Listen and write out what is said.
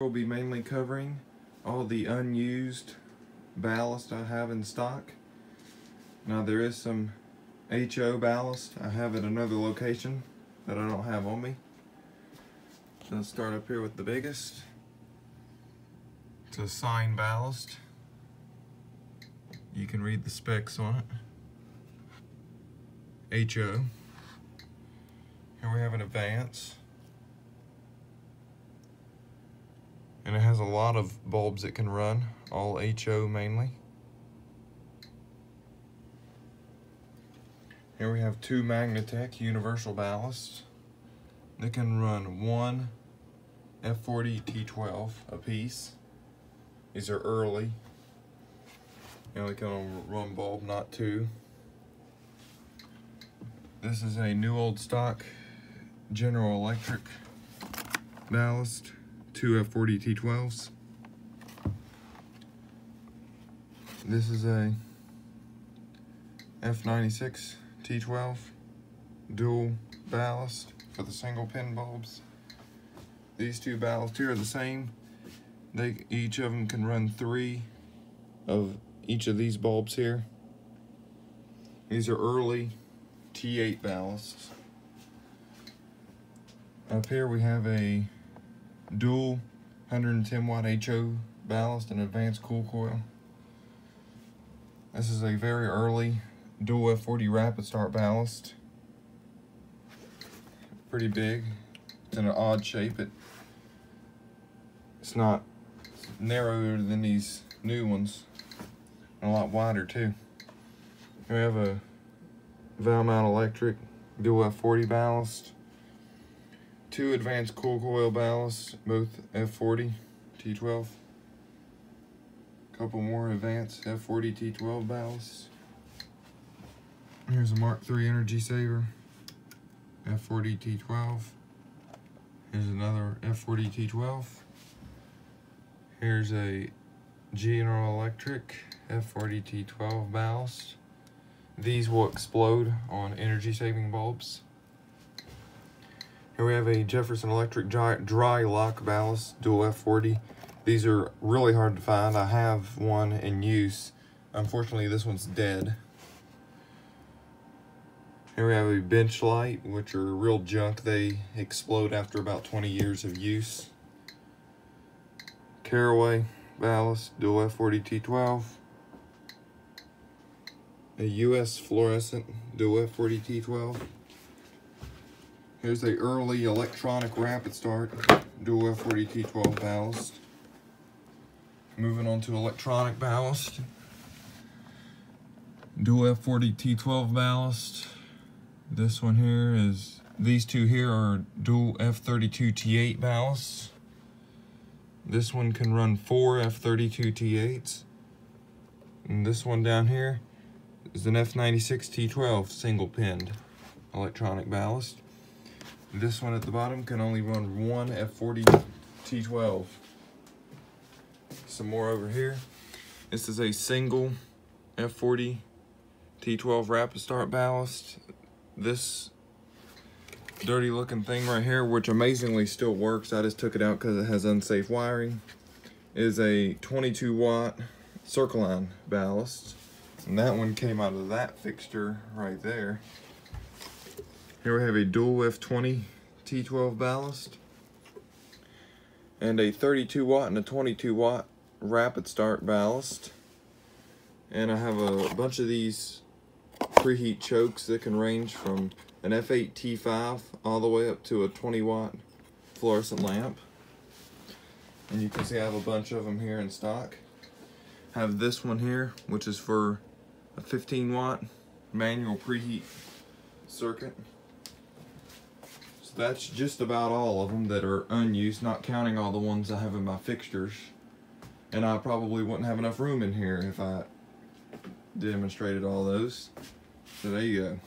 We'll be mainly covering all the unused ballast I have in stock. Now there is some HO ballast I have at another location that I don't have on me. Let's start up here with the biggest. It's a sign ballast. You can read the specs on it. HO. Here we have an Advance. And it has a lot of bulbs it can run, all HO mainly. Here we have two MagneTek universal ballasts. They can run one F40 T12 a piece. These are early. You only can run bulb, not two. This is a new old stock General Electric ballast, two F40 T12s. This is a F96 T12 dual ballast for the single pin bulbs. These two ballasts here are the same. They each of them can run three of each of these bulbs here. These are early T8 ballasts. Up here we have a dual 110 watt HO ballast and advanced cool coil. This is a very early dual F40 rapid start ballast. Pretty big. It's in an odd shape. It, it's not narrower than these new ones. And a lot wider too. We have a Valmont Electric dual F40 ballast two advanced cool coil ballasts, both F40 T12. Couple more advanced F40 T12 ballasts. Here's a Mark III Energy Saver, F40 T12. Here's another F40 T12. Here's a General Electric F40 T12 ballast. These will explode on energy saving bulbs. Here we have a Jefferson Electric dry, dry lock ballast, dual F40. These are really hard to find. I have one in use. Unfortunately, this one's dead. Here we have a bench light, which are real junk. They explode after about 20 years of use. Caraway ballast, dual F40 T12. A US fluorescent dual F40 T12. Here's the early electronic rapid start dual F40 T12 ballast. Moving on to electronic ballast. Dual F40 T12 ballast. This one here is, these two here are dual F32 T8 ballasts. This one can run four F32 T8s. And this one down here is an F96 T12 single pinned electronic ballast. This one at the bottom can only run one F40 T12. Some more over here. This is a single F40 T12 rapid start ballast. This dirty looking thing right here, which amazingly still works, I just took it out because it has unsafe wiring, is a 22 watt Circline ballast. And that one came out of that fixture right there. Here we have a dual F20 T12 ballast and a 32 watt and a 22 watt rapid start ballast. And I have a bunch of these preheat chokes that can range from an F8 T5 all the way up to a 20 watt fluorescent lamp. And you can see I have a bunch of them here in stock. I have this one here, which is for a 15 watt manual preheat circuit that's just about all of them that are unused, not counting all the ones I have in my fixtures. And I probably wouldn't have enough room in here if I demonstrated all those. So there you go.